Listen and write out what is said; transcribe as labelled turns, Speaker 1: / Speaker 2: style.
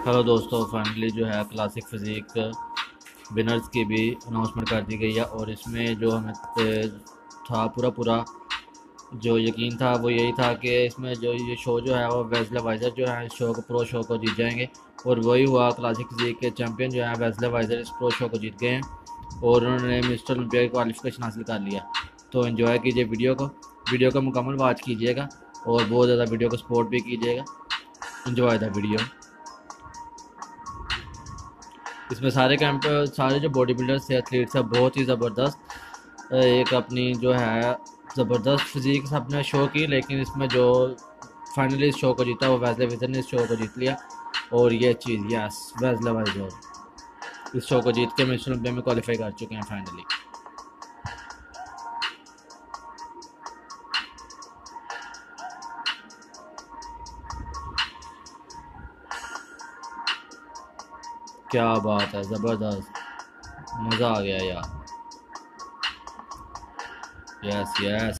Speaker 1: Hello दोस्तों finally जो है क्लासिक फिज़िक विनर्स की भी अनाउंसमेंट कर दी गई है और इसमें जो हमें था पूरा पूरा जो यकीन था वो यही था कि इसमें जो ये शो जो है वो वेजले वाइजर जो है इस शो को प्रो शो को जीत जाएँगे और वही हुआ क्लासिक फिज़िक के चैम्पियन जो है वेजले वाइजर इस प्रो शो को जीत गए हैं और उन्होंने मिस्टर ओलंपिया की क्वालिफिकेशन हासिल कर लिया। तो इन्जॉय कीजिए वीडियो को वीडियो का मुकम्मल वाच कीजिएगा और बहुत ज़्यादा वीडियो को सपोर्ट भी कीजिएगा। इन्जॉय द वीडियो इसमें सारे कैंप सारे जो बॉडी बिल्डर्स एथलीट्स हैं, बहुत ही ज़बरदस्त, एक अपनी जो है, ज़बरदस्त फिजीक अपने शो की, लेकिन इसमें जो फाइनली इस शो को जीता, वो वैजले विजर ने इस शो को जीत लिया। और ये चीज़ यस वैजला वाइजर इस शो को जीत के मिशन में क्वालिफाई कर चुके हैं फाइनली क्या बात है ज़बरदस्त। मज़ा आ गया यार। Yes yes